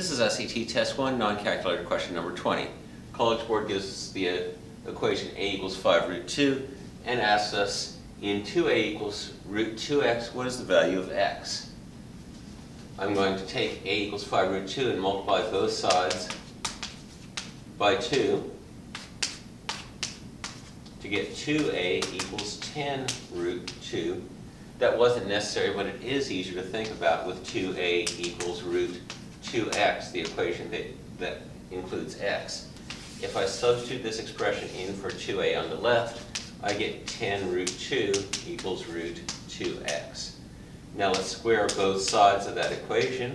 This is SAT Test 1, non-calculator question number 20. College Board gives us the uh, equation a equals 5 root 2 and asks us in 2a equals root 2x, what is the value of x? I'm going to take a equals 5 root 2 and multiply both sides by 2 to get 2a equals 10 root 2. That wasn't necessary, but it is easier to think about with 2a equals root 2x, the equation that, that includes x. If I substitute this expression in for 2a on the left, I get 10 root 2 equals root 2x. Now let's square both sides of that equation,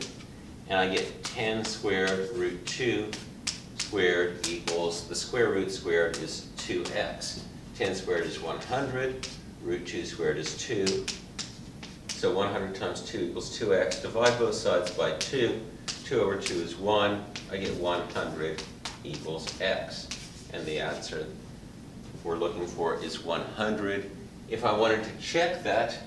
and I get 10 squared root 2 squared equals, the square root squared is 2x. 10 squared is 100, root 2 squared is 2. So 100 times 2 equals 2x. Divide both sides by 2. 2 over 2 is 1. I get 100 equals x. And the answer we're looking for is 100. If I wanted to check that,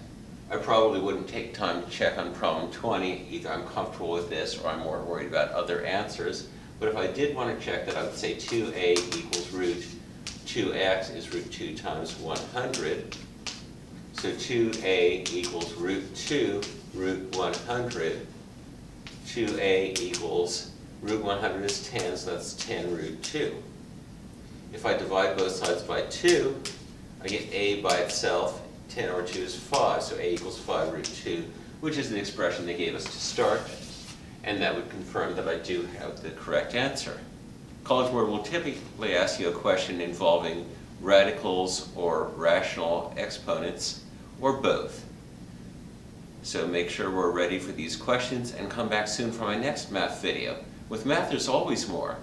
I probably wouldn't take time to check on problem 20. Either I'm comfortable with this or I'm more worried about other answers. But if I did want to check that, I would say 2a equals root 2x is root 2 times 100. So 2a equals root 2 root 100. 2a equals root 100 is 10, so that's 10 root 2. If I divide both sides by 2, I get a by itself. 10 over 2 is 5, so a equals 5 root 2, which is the expression they gave us to start. And that would confirm that I do have the correct answer. College Board will typically ask you a question involving radicals or rational exponents, or both. So make sure we're ready for these questions and come back soon for my next math video. With math, there's always more.